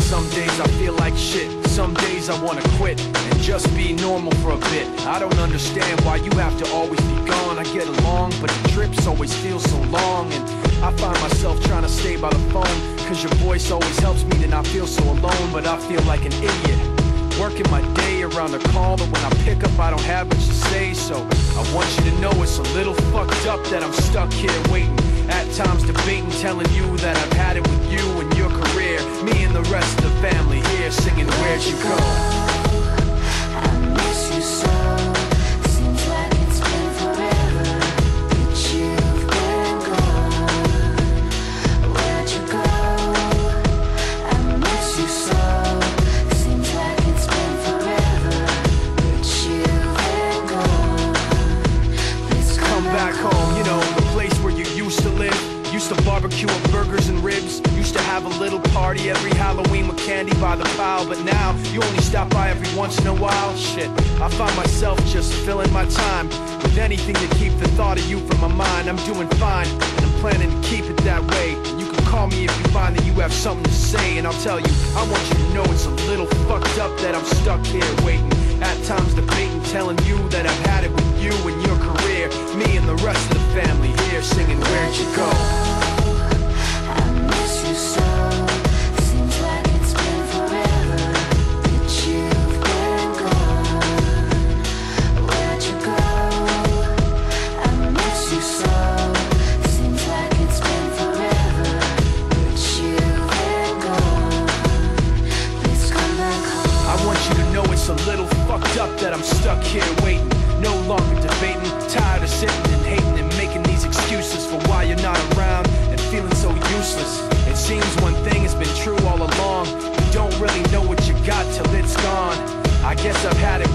some days I feel like shit. Some days I wanna quit and just be normal for a bit. I don't understand why you have to always be gone. I get along, but the trips always feel so long. And I find myself trying to stay by the phone. Cause your voice always helps me to not feel so alone. But I feel like an idiot. Working my day around the call, but when I pick up, I don't have much to say. So I want you to know it's a little fucked up that I'm stuck here waiting. At times debating, telling you that I've had it with the rest of the family here singing Where'd You Go? To barbecue up burgers and ribs. Used to have a little party every Halloween with candy by the pile. But now you only stop by every once in a while. Shit, I find myself just filling my time with anything to keep the thought of you from my mind. I'm doing fine, and I'm planning to keep it that way. You can call me if you find that you have something to say, and I'll tell you. I want you to know it's a little fucked up that I'm stuck here waiting. At times debating, telling a little fucked up that I'm stuck here waiting. No longer debating, tired of sitting and hating and making these excuses for why you're not around and feeling so useless. It seems one thing has been true all along. You don't really know what you got till it's gone. I guess I've had it